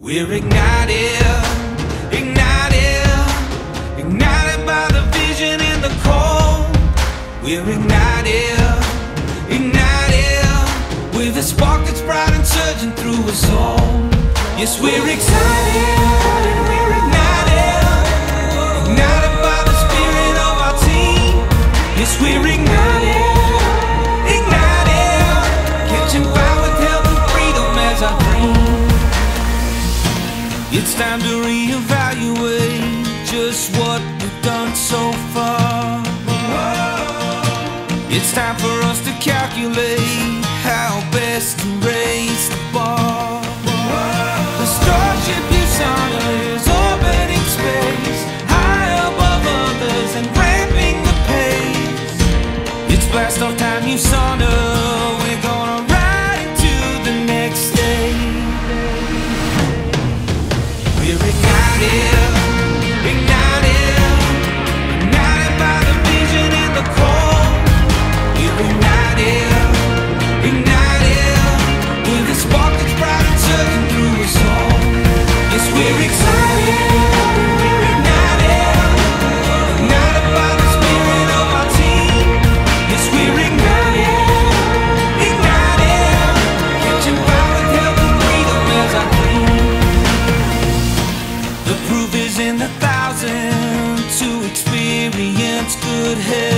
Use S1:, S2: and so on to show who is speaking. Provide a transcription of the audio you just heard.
S1: We're ignited, ignited, ignited by the vision in the cold. We're ignited, ignited, with a spark that's bright and surging through us all. Yes, we're excited. reevaluate just what we've done so far. It's time for us to calculate. good head.